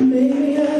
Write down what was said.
Maybe I